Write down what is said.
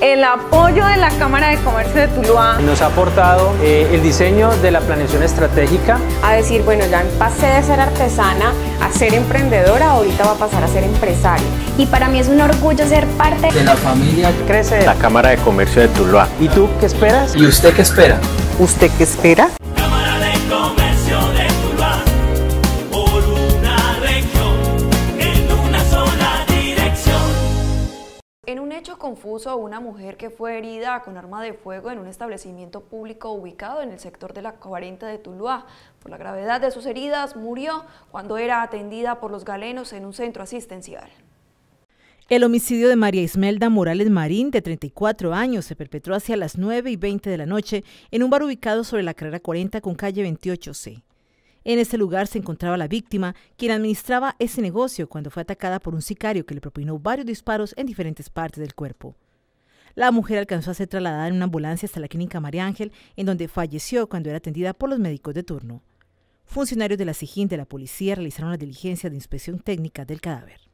El apoyo de la Cámara de Comercio de Tuluá nos ha aportado eh, el diseño de la planeación estratégica. A decir, bueno, ya pasé de ser artesana a ser emprendedora, ahorita va a pasar a ser empresaria. Y para mí es un orgullo ser parte de la familia Crece la Cámara de Comercio de Tuluá. ¿Y tú qué esperas? ¿Y usted qué espera? ¿Usted qué espera? En un hecho confuso, una mujer que fue herida con arma de fuego en un establecimiento público ubicado en el sector de la 40 de Tuluá. Por la gravedad de sus heridas, murió cuando era atendida por los galenos en un centro asistencial. El homicidio de María Ismelda Morales Marín, de 34 años, se perpetró hacia las 9 y 20 de la noche en un bar ubicado sobre la carrera 40 con calle 28C. En ese lugar se encontraba la víctima, quien administraba ese negocio cuando fue atacada por un sicario que le propinó varios disparos en diferentes partes del cuerpo. La mujer alcanzó a ser trasladada en una ambulancia hasta la clínica María Ángel, en donde falleció cuando era atendida por los médicos de turno. Funcionarios de la SIGIN de la policía realizaron la diligencia de inspección técnica del cadáver.